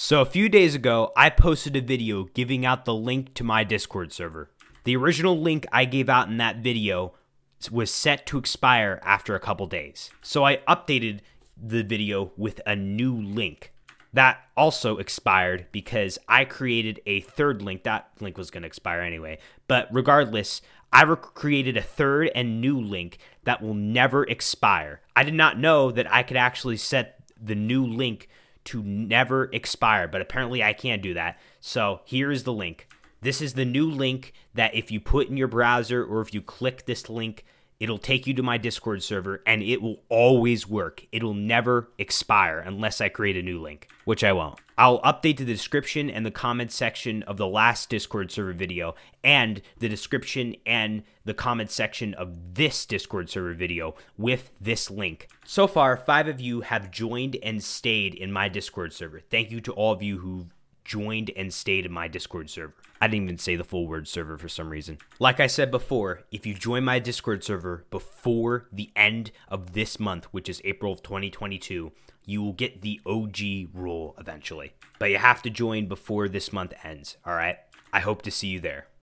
So, a few days ago, I posted a video giving out the link to my Discord server. The original link I gave out in that video was set to expire after a couple days. So, I updated the video with a new link. That also expired because I created a third link. That link was going to expire anyway. But regardless, I created a third and new link that will never expire. I did not know that I could actually set the new link to never expire, but apparently I can't do that. So here is the link. This is the new link that if you put in your browser or if you click this link, it'll take you to my Discord server and it will always work. It'll never expire unless I create a new link, which I won't. I'll update the description and the comment section of the last Discord server video and the description and the comment section of this Discord server video with this link. So far, five of you have joined and stayed in my Discord server. Thank you to all of you who joined and stayed in my Discord server. I didn't even say the full word server for some reason. Like I said before, if you join my Discord server before the end of this month, which is April of 2022, you will get the OG rule eventually. But you have to join before this month ends, all right? I hope to see you there.